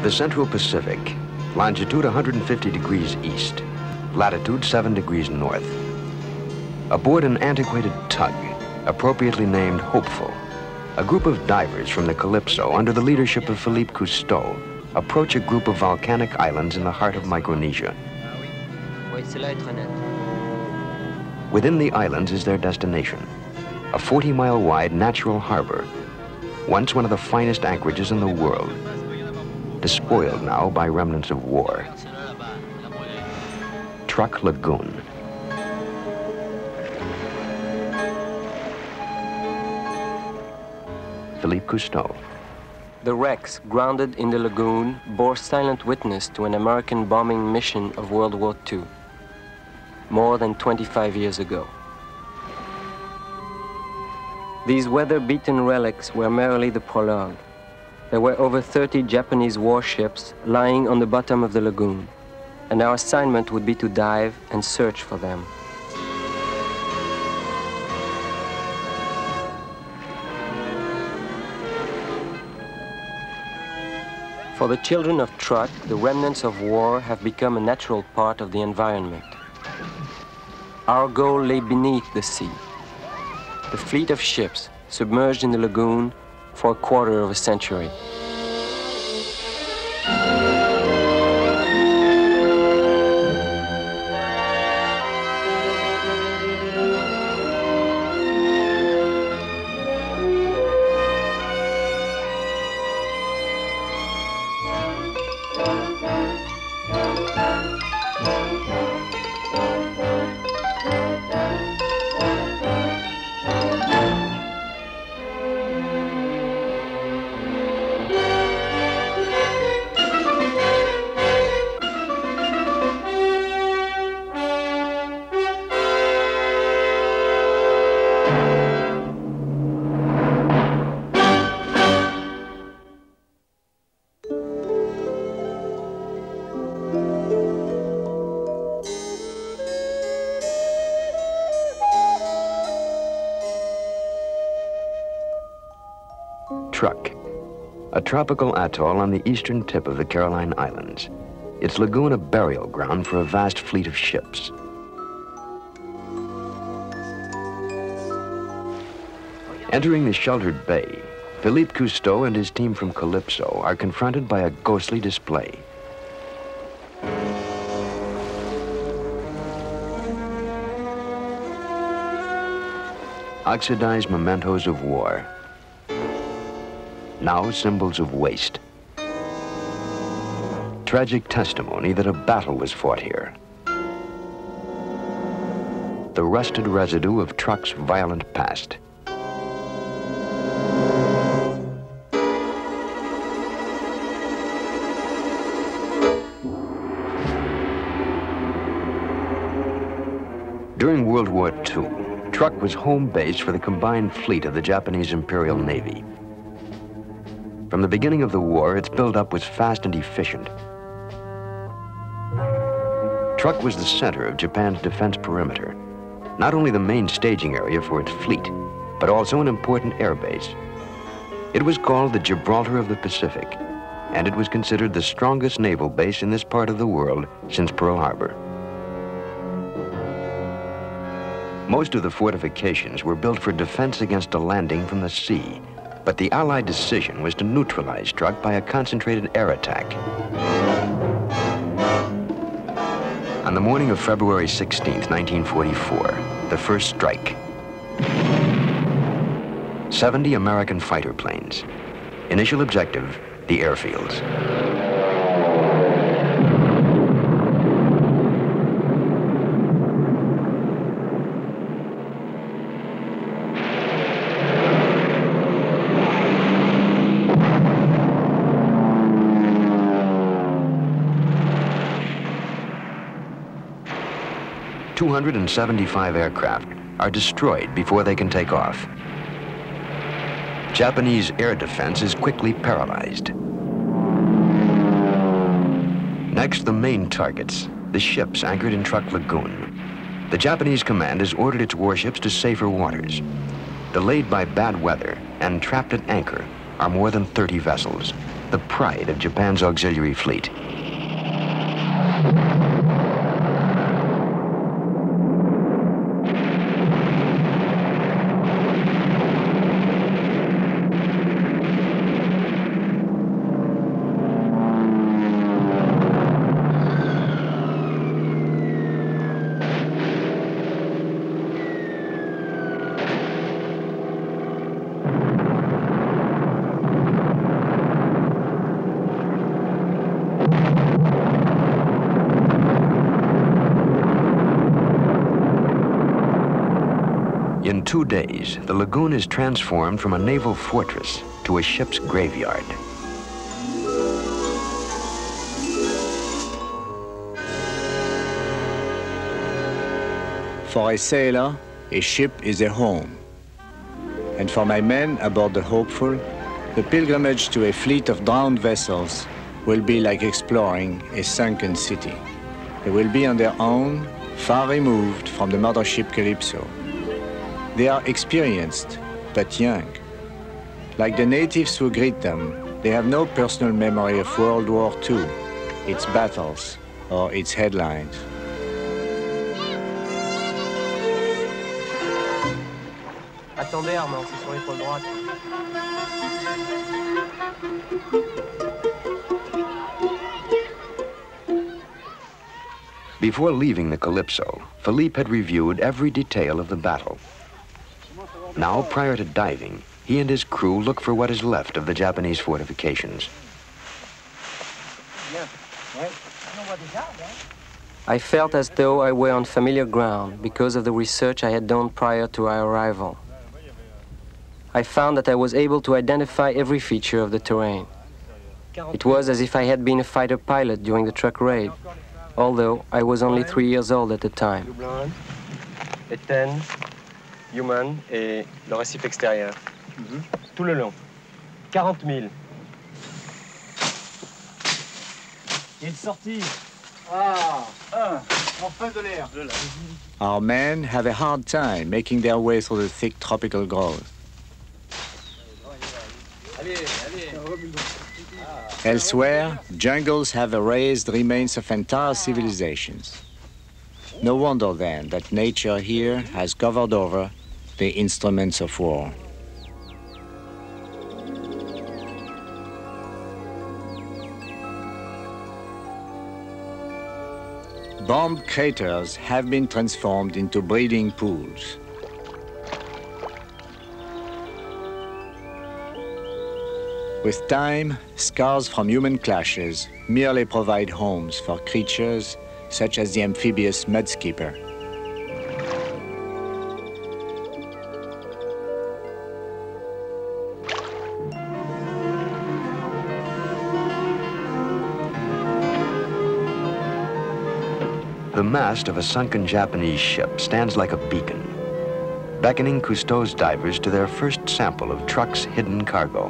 The Central Pacific, longitude 150 degrees east, latitude 7 degrees north. Aboard an antiquated tug, appropriately named Hopeful, a group of divers from the Calypso under the leadership of Philippe Cousteau approach a group of volcanic islands in the heart of Micronesia. Within the islands is their destination, a 40-mile wide natural harbor, once one of the finest anchorages in the world, despoiled now by remnants of war. Truk Lagoon. Philippe Cousteau. The wrecks grounded in the lagoon bore silent witness to an American bombing mission of World War II, more than 25 years ago. These weather-beaten relics were merely the prologue. There were over 30 Japanese warships lying on the bottom of the lagoon, and our assignment would be to dive and search for them. For the children of Truk, the remnants of war have become a natural part of the environment. Our goal lay beneath the sea. The fleet of ships submerged in the lagoon for a quarter of a century. Tropical atoll on the eastern tip of the Caroline Islands. Its lagoon a burial ground for a vast fleet of ships. Entering the sheltered bay, Philippe Cousteau and his team from Calypso are confronted by a ghostly display. Oxidized mementos of war, now symbols of waste. Tragic testimony that a battle was fought here. The rusted residue of Truk's violent past. During World War II, Truk was home base for the combined fleet of the Japanese Imperial Navy. From the beginning of the war, its buildup was fast and efficient. Truk was the center of Japan's defense perimeter, not only the main staging area for its fleet, but also an important airbase. It was called the Gibraltar of the Pacific, and it was considered the strongest naval base in this part of the world since Pearl Harbor. Most of the fortifications were built for defense against a landing from the sea, but the Allied decision was to neutralize Truk by a concentrated air attack. On the morning of February 16, 1944, the first strike. 70 American fighter planes. Initial objective, the airfields. 275 aircraft are destroyed before they can take off. Japanese air defense is quickly paralyzed. Next, the main targets, the ships anchored in Truk Lagoon. The Japanese command has ordered its warships to safer waters. Delayed by bad weather and trapped at anchor are more than 30 vessels. the pride of Japan's auxiliary fleet. the lagoon is transformed from a naval fortress to a ship's graveyard. For a sailor, a ship is a home. And for my men aboard the Hopeful, the pilgrimage to a fleet of drowned vessels will be like exploring a sunken city. They will be on their own, far removed from the mothership Calypso. They are experienced, but young. Like the natives who greet them, they have no personal memory of World War II, its battles, or its headlines. Attendez Armand, c'est sur l'épaule droite. Before leaving the Calypso, Philippe had reviewed every detail of the battle. Now, prior to diving, he and his crew look for what is left of the Japanese fortifications. I felt as though I were on familiar ground because of the research I had done prior to our arrival. I found that I was able to identify every feature of the terrain. It was as if I had been a fighter pilot during the Truk raid, although I was only three years old at the time. Dublon, Eten, Human et le récif extérieur. Tout le long. 40 000. Il est sorti. Ah, un. En face de l'air. Our men have a hard time making their way through the thick tropical growth. Elsewhere, jungles have erased remains of entire civilizations. No wonder then that nature here has covered over the instruments of war. Bomb craters have been transformed into breeding pools. With time, scars from human clashes merely provide homes for creatures such as the amphibious mudskipper. Mast of a sunken Japanese ship stands like a beacon, beckoning Cousteau's divers to their first sample of Truk's hidden cargo.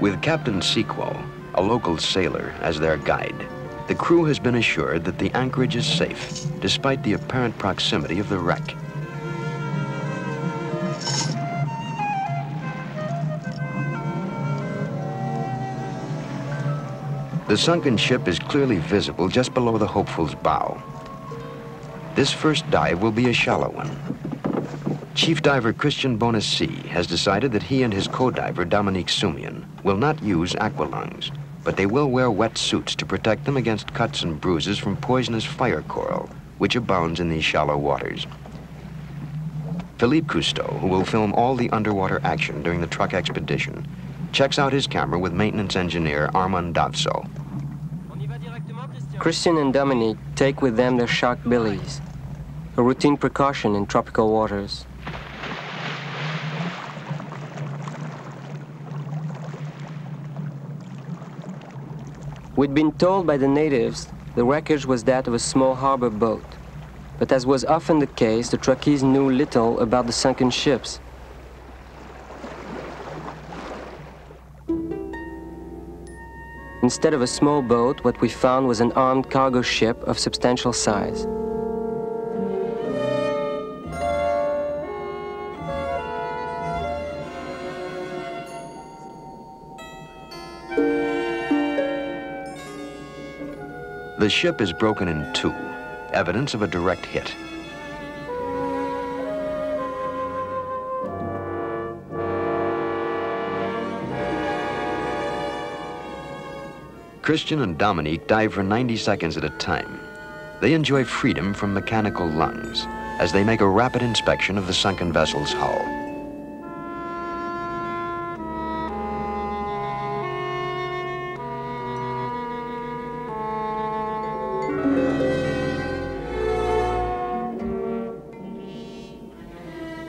With Captain Sequel, a local sailor, as their guide, the crew has been assured that the anchorage is safe, despite the apparent proximity of the wreck. The sunken ship is clearly visible just below the Hopeful's bow. This first dive will be a shallow one. Chief diver Christian Bonnici has decided that he and his co-diver Dominique Sumian will not use aqualungs, but they will wear wet suits to protect them against cuts and bruises from poisonous fire coral, which abounds in these shallow waters. Philippe Cousteau, who will film all the underwater action during the Truk expedition, checks out his camera with maintenance engineer Armand Davso. Christian and Dominique take with them their shark billies, a routine precaution in tropical waters. We'd been told by the natives the wreckage was that of a small harbor boat. But as was often the case, the Trukese knew little about the sunken ships. Instead of a small boat, what we found was an armed cargo ship of substantial size. The ship is broken in two, evidence of a direct hit. Christian and Dominique dive for 90 seconds at a time. They enjoy freedom from mechanical lungs as they make a rapid inspection of the sunken vessel's hull.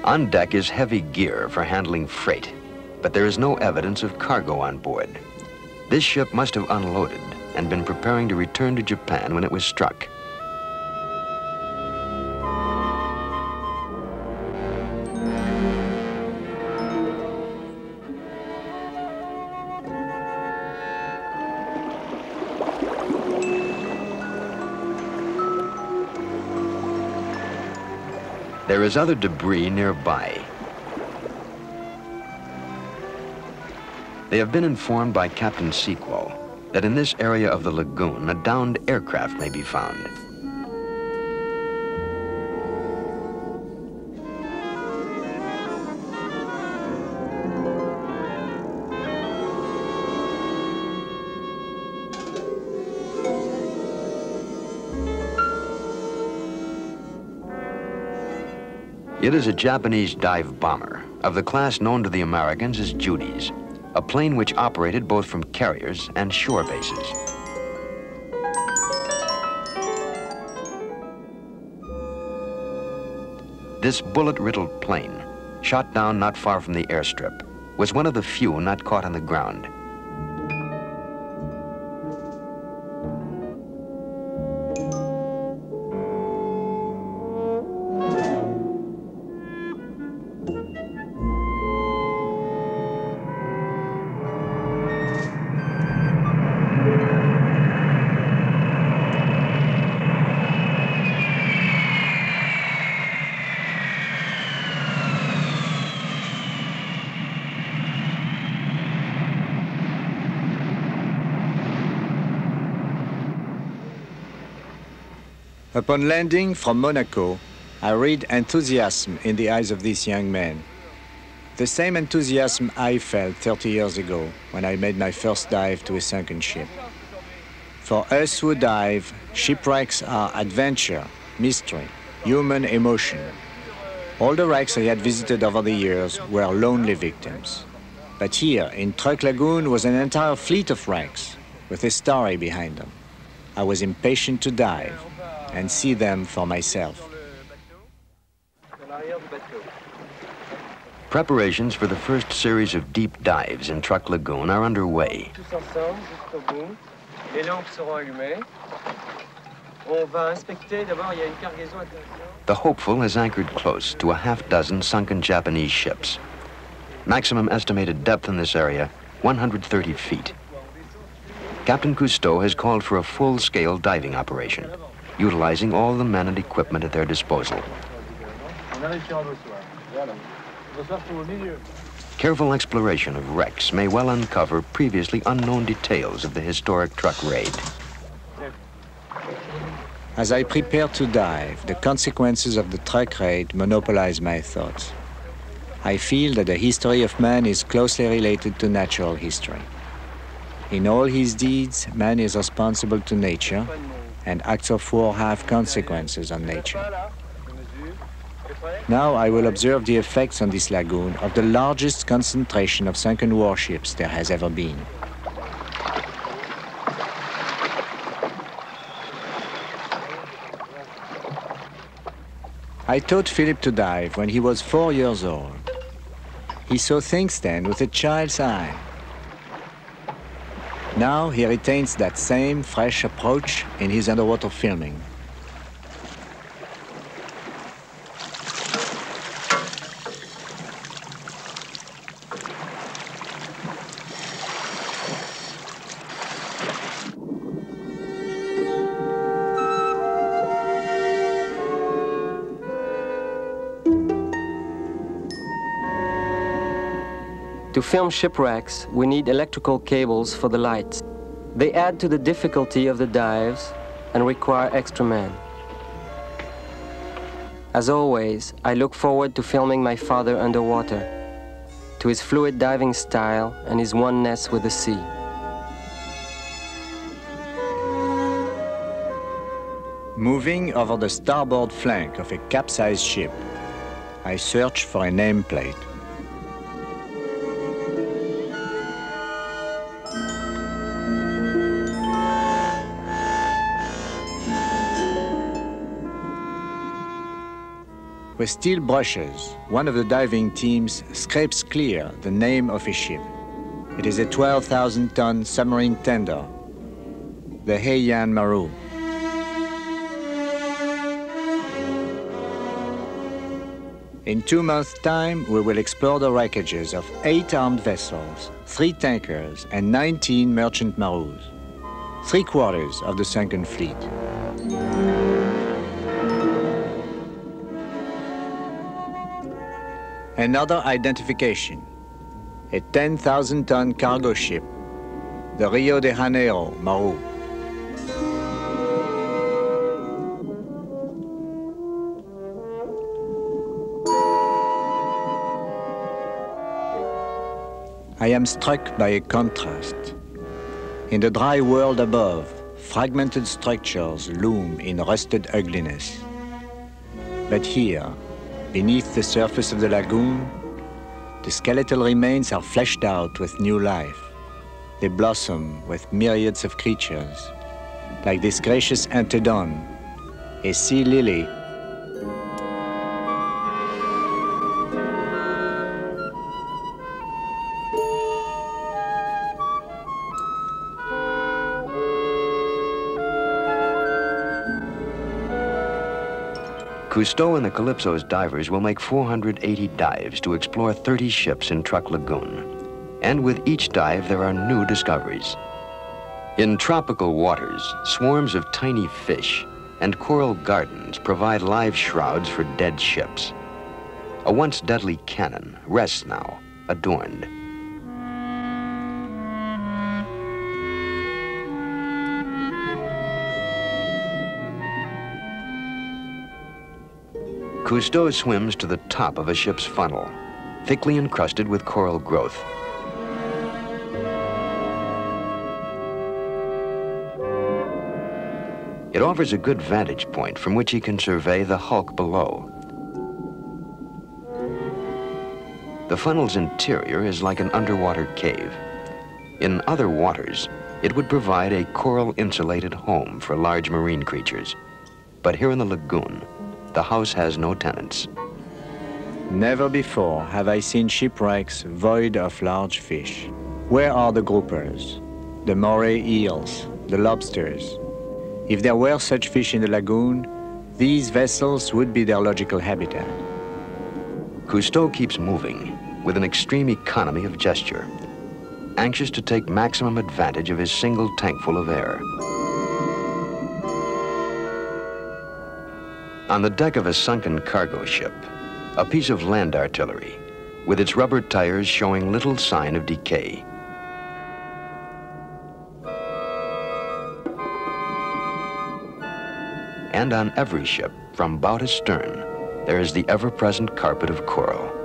On deck is heavy gear for handling freight, but there is no evidence of cargo on board. This ship must have unloaded and been preparing to return to Japan when it was struck. There is other debris nearby, They have been informed by Captain Sequel that in this area of the lagoon, a downed aircraft may be found. It is a Japanese dive bomber of the class known to the Americans as Judy's a plane which operated both from carriers and shore bases. This bullet-riddled plane, shot down not far from the airstrip, was one of the few not caught on the ground. Upon landing from Monaco, I read enthusiasm in the eyes of this young man. The same enthusiasm I felt 30 years ago when I made my first dive to a sunken ship. For us who dive, shipwrecks are adventure, mystery, human emotion. All the wrecks I had visited over the years were lonely victims. But here, in Truk Lagoon, was an entire fleet of wrecks with a story behind them. I was impatient to dive and see them for myself. Preparations for the first series of deep dives in Truk Lagoon are underway. The Hopeful has anchored close to a half dozen sunken Japanese ships. Maximum estimated depth in this area, 130 feet. Captain Cousteau has called for a full-scale diving operation utilizing all the men and equipment at their disposal. Careful exploration of wrecks may well uncover previously unknown details of the historic Truk raid. As I prepare to dive, the consequences of the Truk raid monopolize my thoughts. I feel that the history of man is closely related to natural history. In all his deeds, man is responsible to nature and acts of war have consequences on nature. Now I will observe the effects on this lagoon of the largest concentration of sunken warships there has ever been. I taught Philip to dive when he was four years old. He saw things then with a child's eye. Now he retains that same fresh approach in his underwater filming. To film shipwrecks, we need electrical cables for the lights. They add to the difficulty of the dives and require extra men. As always, I look forward to filming my father underwater, to his fluid diving style and his oneness with the sea. Moving over the starboard flank of a capsized ship, I search for a nameplate. With steel brushes, one of the diving teams scrapes clear the name of a ship. It is a 12,000 ton submarine tender, the Heian Maru. In two months' time, we will explore the wreckages of eight armed vessels, three tankers, and 19 merchant Marus, three quarters of the sunken fleet. Another identification, a 10,000 ton cargo ship, the Rio de Janeiro Maru. I am struck by a contrast. In the dry world above, fragmented structures loom in rusted ugliness. But here, beneath the surface of the lagoon, the skeletal remains are fleshed out with new life. They blossom with myriads of creatures, like this gracious Antedon, a sea lily Cousteau and the Calypso's divers will make 480 dives to explore 30 ships in Truk Lagoon. And with each dive, there are new discoveries. In tropical waters, swarms of tiny fish and coral gardens provide live shrouds for dead ships. A once deadly cannon rests now, adorned. Cousteau swims to the top of a ship's funnel, thickly encrusted with coral growth. It offers a good vantage point from which he can survey the hulk below. The funnel's interior is like an underwater cave. In other waters, it would provide a coral-insulated home for large marine creatures. But here in the lagoon, the house has no tenants. Never before have I seen shipwrecks void of large fish. Where are the groupers, the moray eels, the lobsters? If there were such fish in the lagoon, these vessels would be their logical habitat. Cousteau keeps moving with an extreme economy of gesture, anxious to take maximum advantage of his single tankful of air. On the deck of a sunken cargo ship, a piece of land artillery with its rubber tires showing little sign of decay. And on every ship, from bow to stern, there is the ever-present carpet of coral.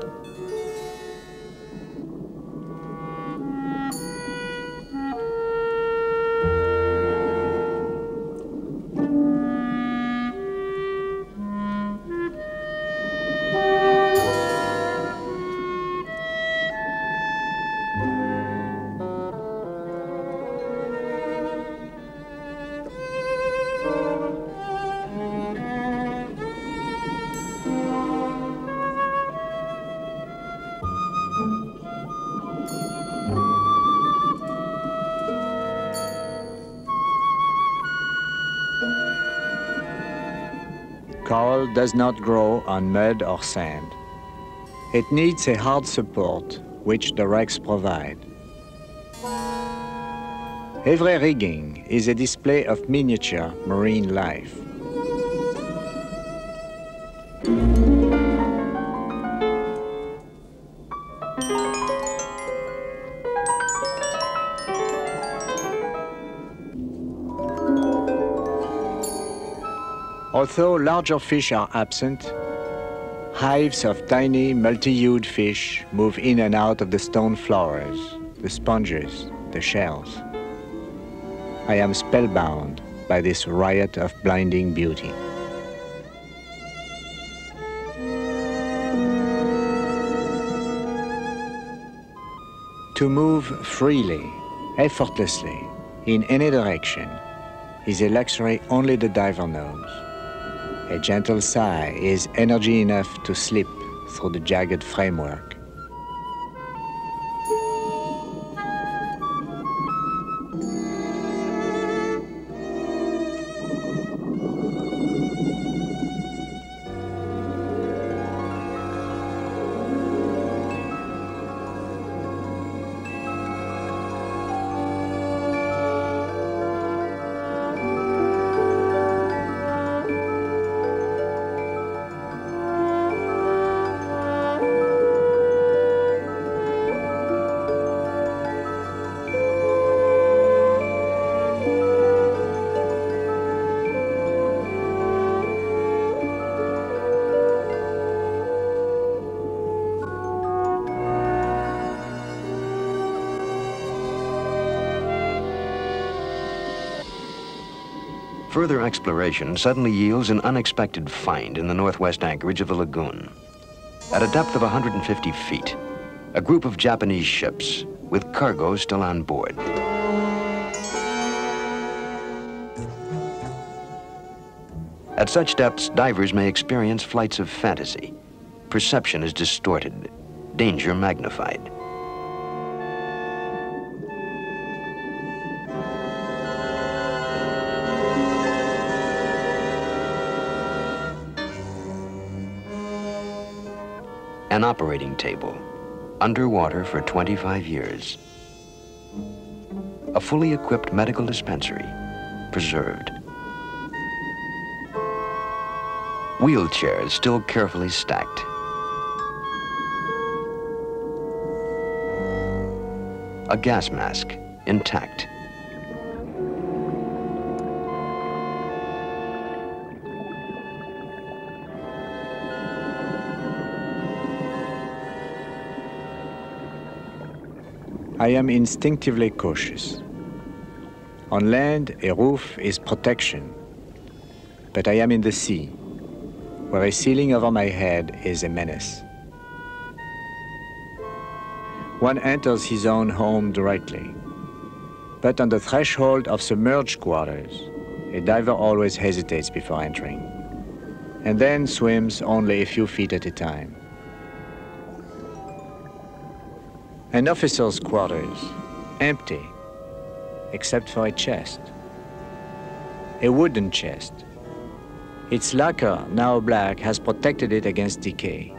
Does not grow on mud or sand. It needs a hard support, which the wrecks provide. Every rigging is a display of miniature marine life. Although larger fish are absent, hives of tiny multi-hued fish move in and out of the stone floors, the sponges, the shells. I am spellbound by this riot of blinding beauty. To move freely, effortlessly, in any direction is a luxury only the diver knows. A gentle sigh is energy enough to slip through the jagged framework. Further exploration suddenly yields an unexpected find in the northwest anchorage of the lagoon. At a depth of 150 feet, a group of Japanese ships with cargo still on board. At such depths, divers may experience flights of fantasy. Perception is distorted, danger magnified. An operating table, underwater for 25 years. A fully equipped medical dispensary, preserved. Wheelchairs still carefully stacked. A gas mask, intact. I am instinctively cautious. On land, a roof is protection, but I am in the sea, where a ceiling over my head is a menace. One enters his own home directly, but on the threshold of submerged quarters, a diver always hesitates before entering, and then swims only a few feet at a time. An officer's quarters, empty, except for a chest. A wooden chest. Its lacquer, now black, has protected it against decay.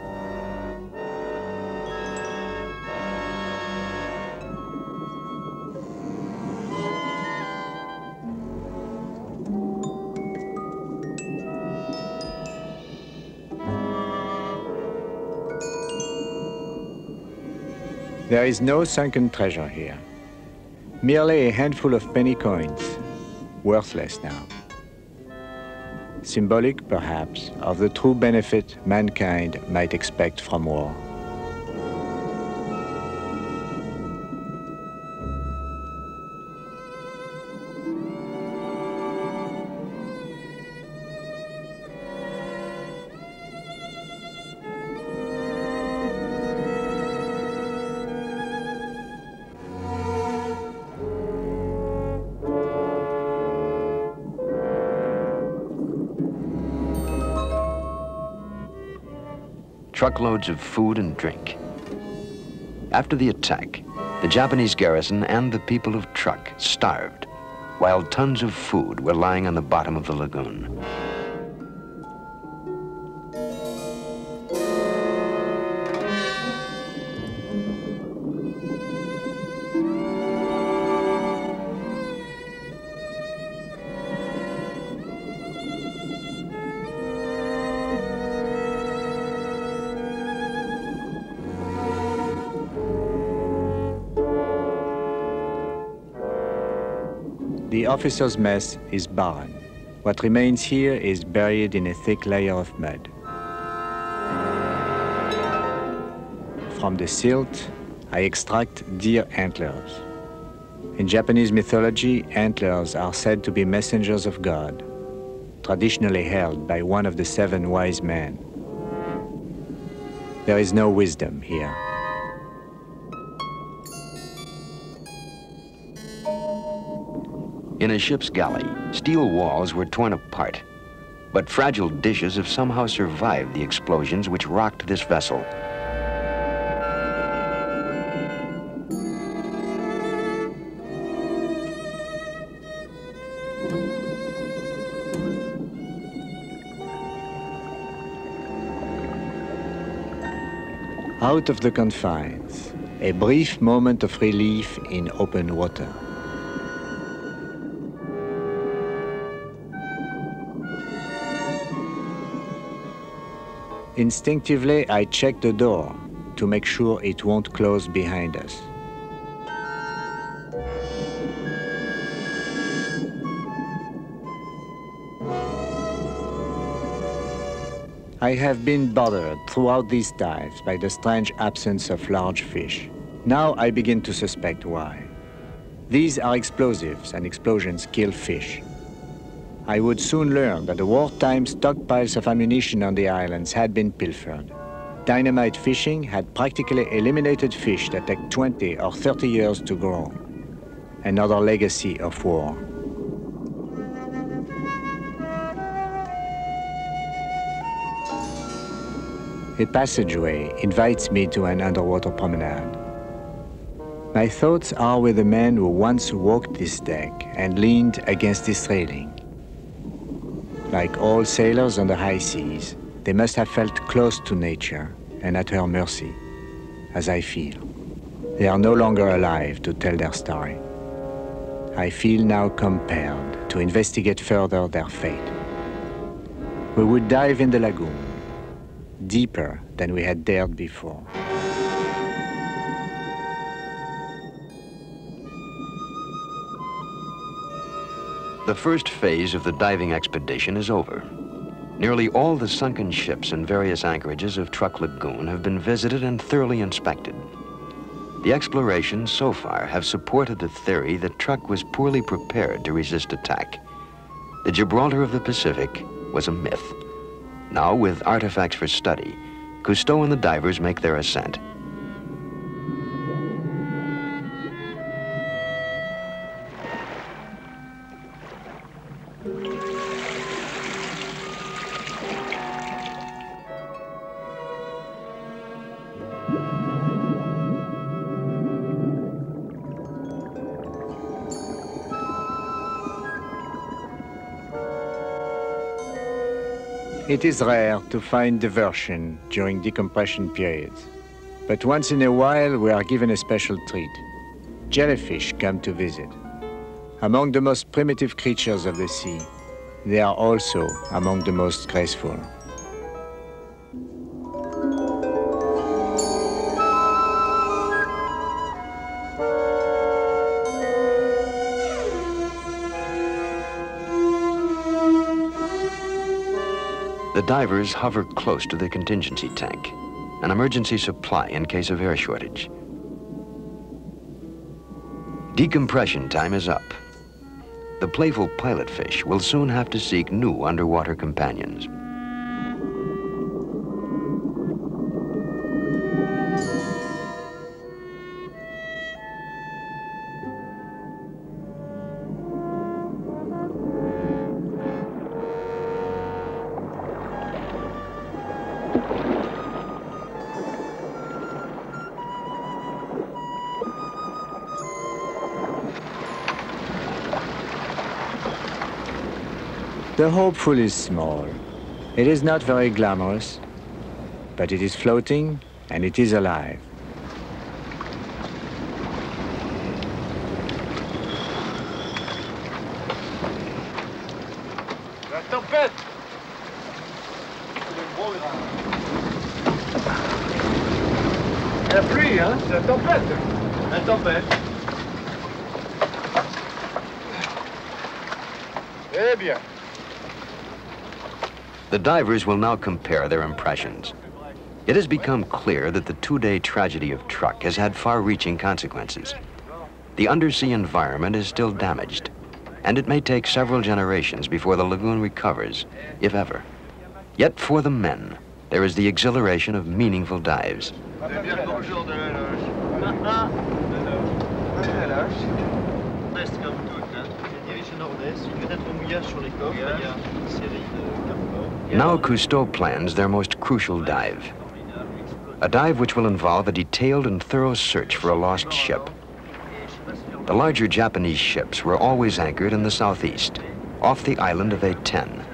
There is no sunken treasure here. Merely a handful of penny coins, worthless now. Symbolic, perhaps, of the true benefit mankind might expect from war. Truckloads of food and drink. After the attack, the Japanese garrison and the people of Truk starved, while tons of food were lying on the bottom of the lagoon. Officer's mess is barren. What remains here is buried in a thick layer of mud. From the silt, I extract deer antlers. In Japanese mythology, antlers are said to be messengers of God, traditionally held by one of the seven wise men. There is no wisdom here. In a ship's galley, steel walls were torn apart, but fragile dishes have somehow survived the explosions which rocked this vessel. Out of the confines, a brief moment of relief in open water. Instinctively, I check the door to make sure it won't close behind us. I have been bothered throughout these dives by the strange absence of large fish. Now I begin to suspect why. These are explosives and explosions kill fish. I would soon learn that the wartime stockpiles of ammunition on the islands had been pilfered. Dynamite fishing had practically eliminated fish that take 20 or 30 years to grow. Another legacy of war. A passageway invites me to an underwater promenade. My thoughts are with the man who once walked this deck and leaned against this railing. Like all sailors on the high seas, they must have felt close to nature and at her mercy, as I feel. They are no longer alive to tell their story. I feel now compelled to investigate further their fate. We would dive in the lagoon, deeper than we had dared before. The first phase of the diving expedition is over. Nearly all the sunken ships and various anchorages of Truk Lagoon have been visited and thoroughly inspected. The explorations so far have supported the theory that Truk was poorly prepared to resist attack. The Gibraltar of the Pacific was a myth. Now, with artifacts for study, Cousteau and the divers make their ascent. It is rare to find diversion during decompression periods, but once in a while we are given a special treat. Jellyfish come to visit. Among the most primitive creatures of the sea, they are also among the most graceful. Divers hover close to the contingency tank, an emergency supply in case of air shortage. Decompression time is up. The playful pilotfish will soon have to seek new underwater companions. The hopeful is small. It is not very glamorous, but it is floating and it is alive. Divers will now compare their impressions. It has become clear that the two-day tragedy of Truk has had far-reaching consequences. The undersea environment is still damaged, and it may take several generations before the lagoon recovers, if ever. Yet for the men, there is the exhilaration of meaningful dives. Now Cousteau plans their most crucial dive. A dive which will involve a detailed and thorough search for a lost ship. The larger Japanese ships were always anchored in the southeast, off the island of Eten.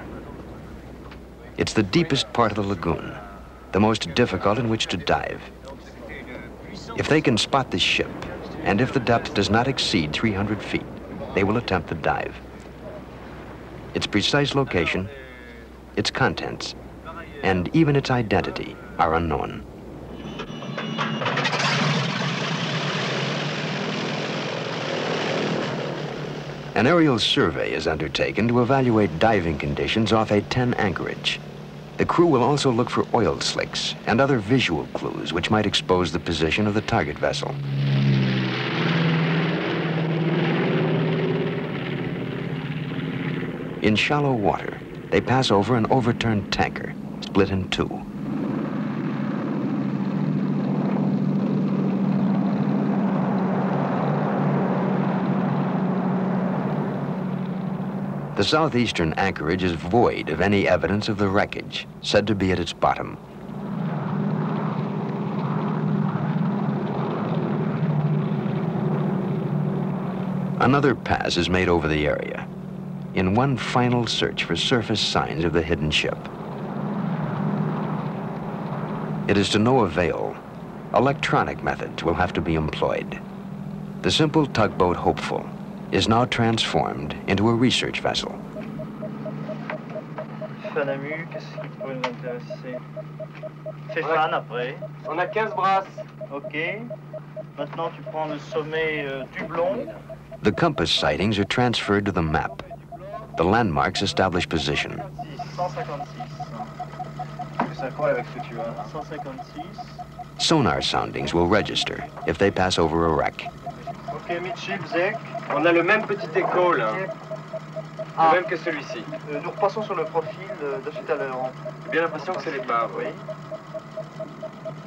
It's the deepest part of the lagoon, the most difficult in which to dive. If they can spot the ship, and if the depth does not exceed 300 feet, they will attempt the dive. Its precise location, its contents, and even its identity are unknown. An aerial survey is undertaken to evaluate diving conditions off Eten anchorage. The crew will also look for oil slicks and other visual clues which might expose the position of the target vessel. In shallow water, they pass over an overturned tanker, split in two. The southeastern anchorage is void of any evidence of the wreckage, said to be at its bottom. Another pass is made over the area in one final search for surface signs of the hidden ship. It is to no avail. Electronic methods will have to be employed. The simple tugboat Hopeful is now transformed into a research vessel. Fanamu, qu'est-ce qui pourrait nous intéresser Fais fan après. On a 15 brasses. Ok. Maintenant, tu prends le sommet euh, Dublon. The compass sightings are transferred to the map. The landmarks establish position. 156. Ça colle avec ce que tu as. 156. Sonar soundings will register if they pass over a wreck. Ok, midship, Zek. On a le même petit écho là, Ah. le même que celui-ci. Euh, nous repassons sur le profil euh, de tout à l'heure. J'ai bien l'impression que c'est l'épave. Oui.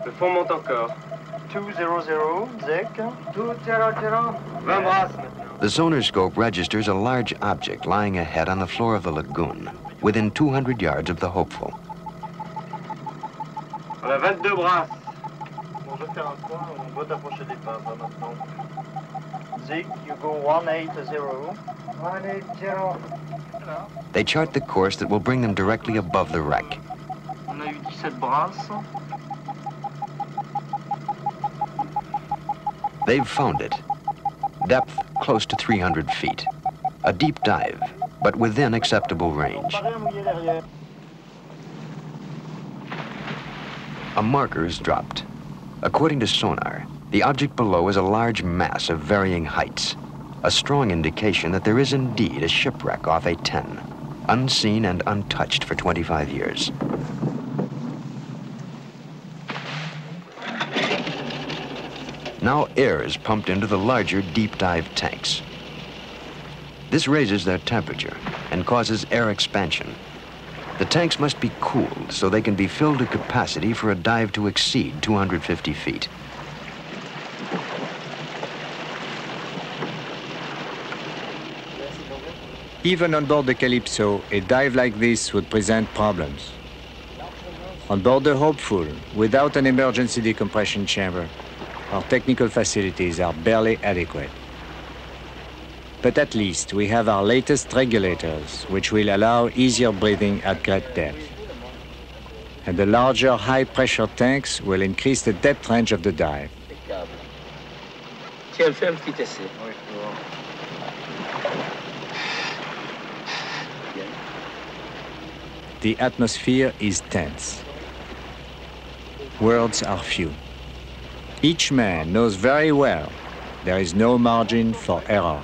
Le fond monte encore. 200, Zek. 20 brasses maintenant. The sonar scope registers a large object lying ahead on the floor of the lagoon, within 200 yards of the Hopeful. On a 22 brasses. On va faire un point, on doit t'approcher des pas maintenant. Zig, you go 180. 180. They chart the course that will bring them directly above the wreck. On a eu 17 brasses. They've found it. Depth close to 300 feet. A deep dive, but within acceptable range. A marker is dropped. According to sonar, the object below is a large mass of varying heights. A strong indication that there is indeed a shipwreck off Eten, unseen and untouched for 25 years. Now air is pumped into the larger deep dive tanks. This raises their temperature and causes air expansion. The tanks must be cooled so they can be filled to capacity for a dive to exceed 250 feet. Even on board the Calypso, a dive like this would present problems. On board the Hopeful, without an emergency decompression chamber, our technical facilities are barely adequate. But at least we have our latest regulators, which will allow easier breathing at great depth. And the larger high-pressure tanks will increase the depth range of the dive. Tiens, fais un petit essai. The atmosphere is tense. Words are few. Each man knows very well there is no margin for error.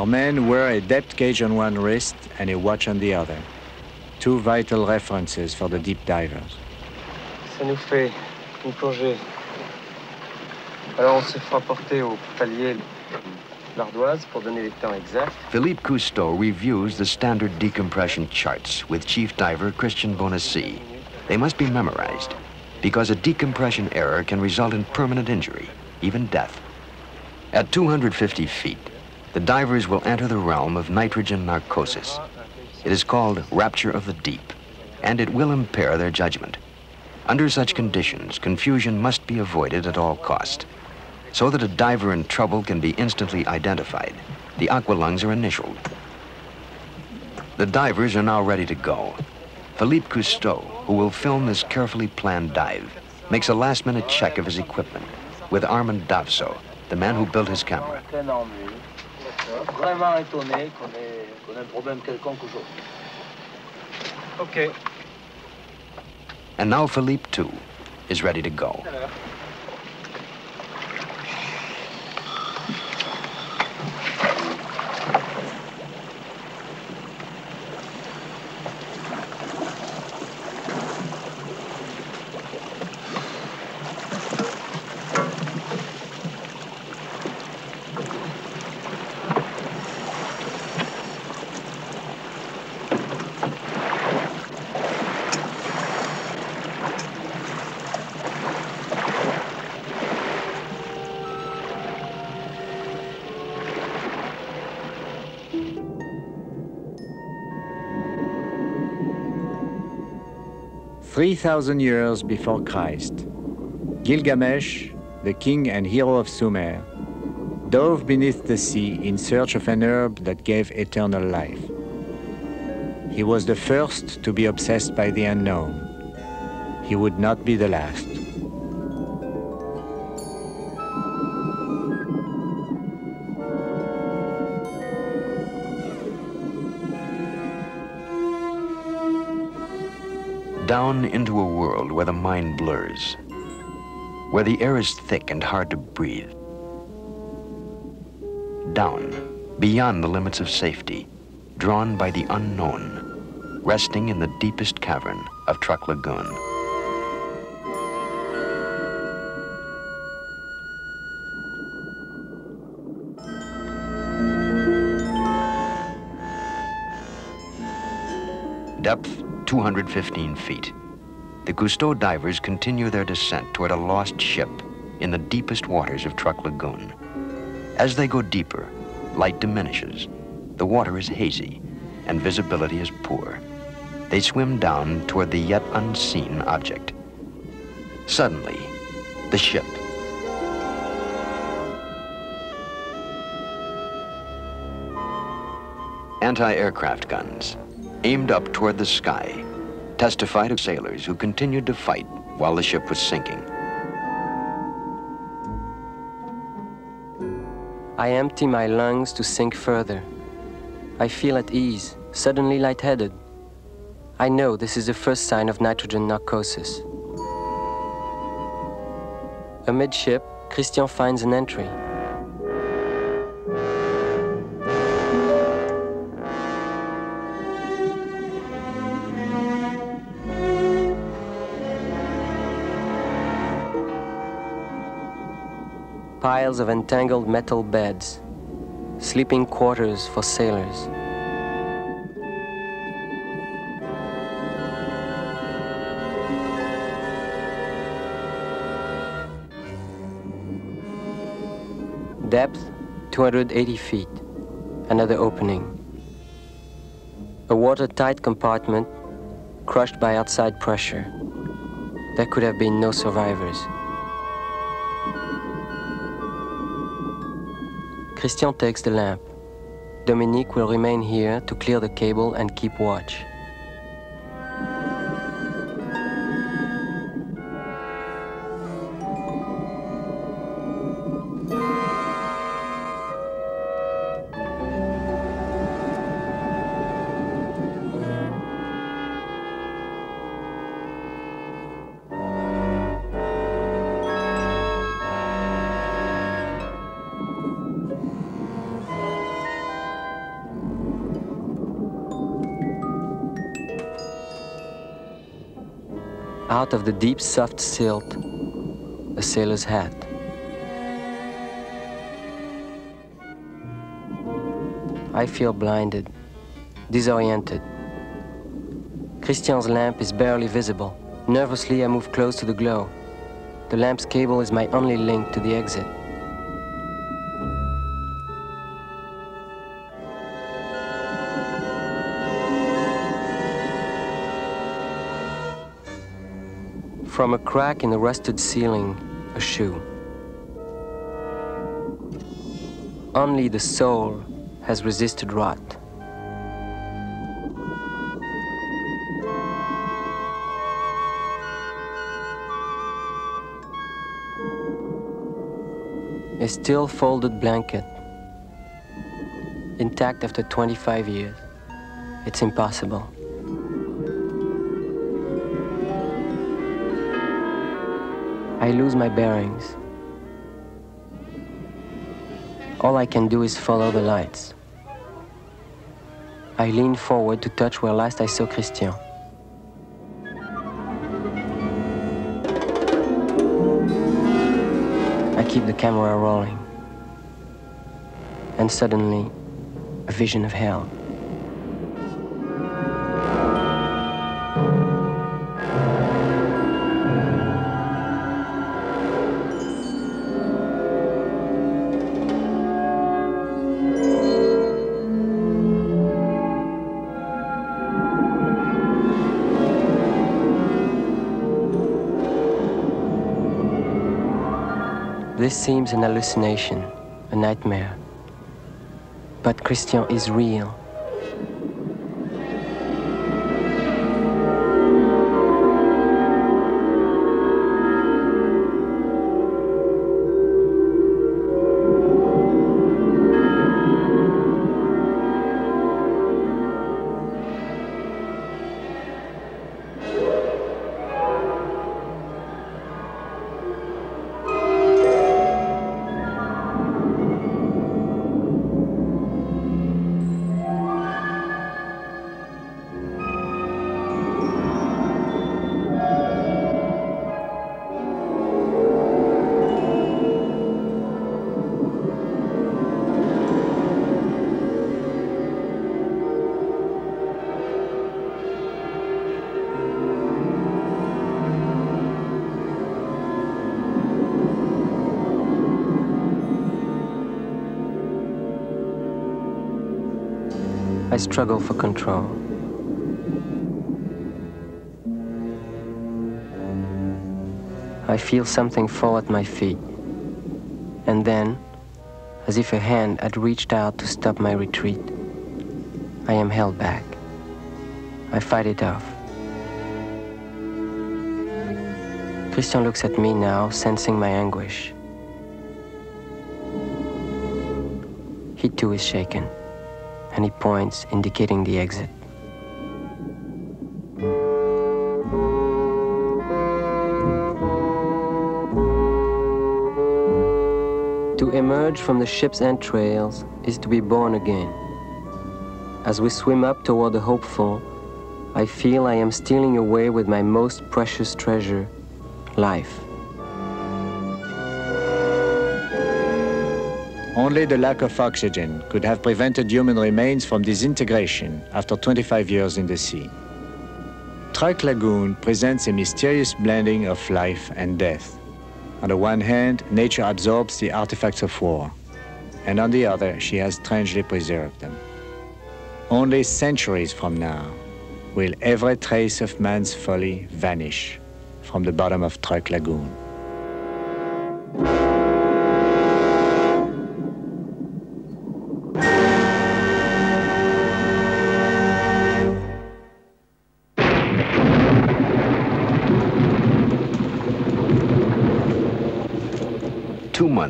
Our men wear a depth gauge on one wrist and a watch on the other. Two vital references for the deep divers. Ça nous fait une plongée. Alors on se fera porter au palier l'ardoise pour donner les temps exacts. Philippe Cousteau reviews the standard decompression charts with chief diver Christian Bonnici. They must be memorized because a decompression error can result in permanent injury, even death. At 250 feet, the divers will enter the realm of nitrogen narcosis. It is called rapture of the deep, and it will impair their judgment. Under such conditions, confusion must be avoided at all cost. So that a diver in trouble can be instantly identified, the aqualungs are initialed. The divers are now ready to go. Philippe Cousteau, who will film this carefully planned dive, makes a last-minute check of his equipment with Armand Davso, the man who built his camera. vraiment étonné qu'on ait, qu ait, un problème quelconque aujourd'hui. OK. And now Philippe, too, is ready to go. 3,000 years before Christ. Gilgamesh, the king and hero of Sumer, dove beneath the sea in search of an herb that gave eternal life. He was the first to be obsessed by the unknown. He would not be the last. Into a world where the mind blurs, where the air is thick and hard to breathe. Down, beyond the limits of safety, drawn by the unknown, resting in the deepest cavern of Truk Lagoon. Depth 215 feet. The Cousteau divers continue their descent toward a lost ship in the deepest waters of Truk Lagoon. As they go deeper, light diminishes. The water is hazy and visibility is poor. They swim down toward the yet unseen object. Suddenly, the ship. Anti-aircraft guns, aimed up toward the sky, testify to sailors who continued to fight while the ship was sinking. I empty my lungs to sink further. I feel at ease, suddenly lightheaded. I know this is the first sign of nitrogen narcosis. Amidship, Christian finds an entry. Piles of entangled metal beds, sleeping quarters for sailors. Depth 280 feet. Another opening. A watertight compartment crushed by outside pressure. There could have been no survivors. Christian takes the lamp. Dominique will remain here to clear the cable and keep watch. Out of the deep, soft silt, a sailor's hat. I feel blinded, disoriented. Christian's lamp is barely visible. Nervously, I move close to the glow. The lamp's cable is my only link to the exit. From a crack in the rusted ceiling, a shoe. Only the soul has resisted rot. A still folded blanket, intact after 25 years. It's impossible. I lose my bearings. All I can do is follow the lights. I lean forward to touch where last I saw Christian. I keep the camera rolling. And suddenly, a vision of hell. Seems an hallucination, a nightmare. But Christian is real. Struggle for control. I feel something fall at my feet. And then, as if a hand had reached out to stop my retreat, I am held back. I fight it off. Christian looks at me now, sensing my anguish. He too is shaken, and he points, indicating the exit. To emerge from the ship's entrails is to be born again. As we swim up toward the hopeful, I feel I am stealing away with my most precious treasure, life. Only the lack of oxygen could have prevented human remains from disintegration after 25 years in the sea. Truk Lagoon presents a mysterious blending of life and death. On the one hand, nature absorbs the artifacts of war, and on the other, she has strangely preserved them. Only centuries from now will every trace of man's folly vanish from the bottom of Truk Lagoon.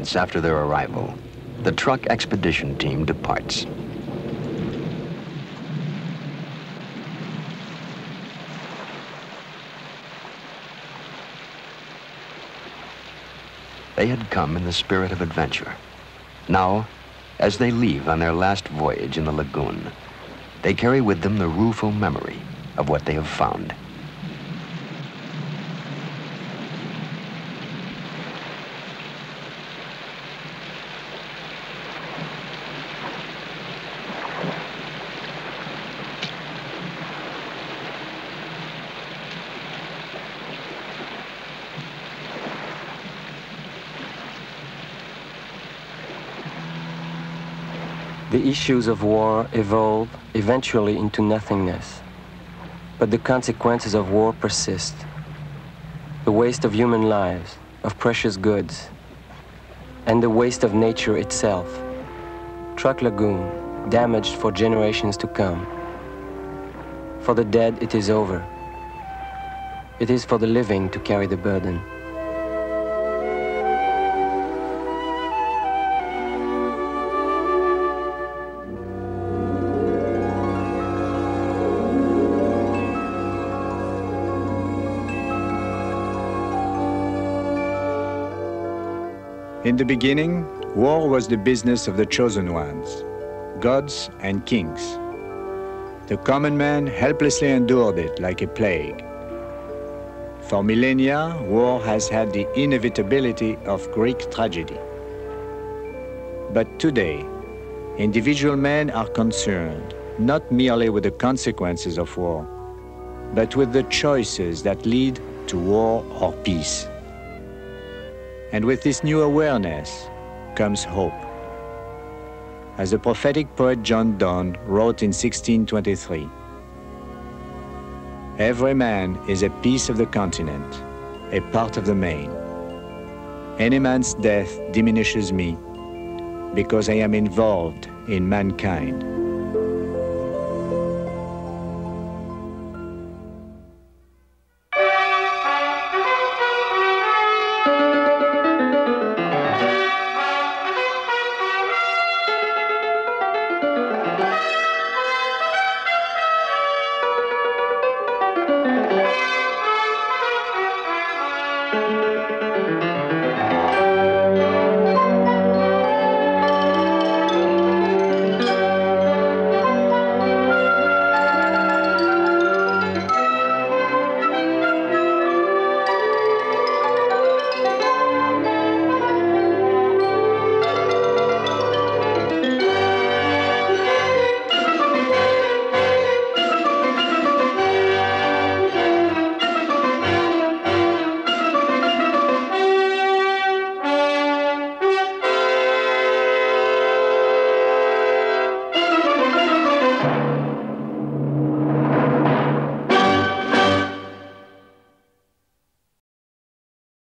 Months after their arrival, the Truk expedition team departs. They had come in the spirit of adventure. Now, as they leave on their last voyage in the lagoon, they carry with them the rueful memory of what they have found. The issues of war evolve eventually into nothingness, but the consequences of war persist. The waste of human lives, of precious goods, and the waste of nature itself. Truk Lagoon, damaged for generations to come. For the dead, it is over. It is for the living to carry the burden. In the beginning, war was the business of the chosen ones, gods and kings. The common man helplessly endured it like a plague. For millennia, war has had the inevitability of Greek tragedy. But today, individual men are concerned not merely with the consequences of war, but with the choices that lead to war or peace. And with this new awareness comes hope. As the prophetic poet John Donne wrote in 1623, Every man is a piece of the continent, a part of the main. Any man's death diminishes me because I am involved in mankind.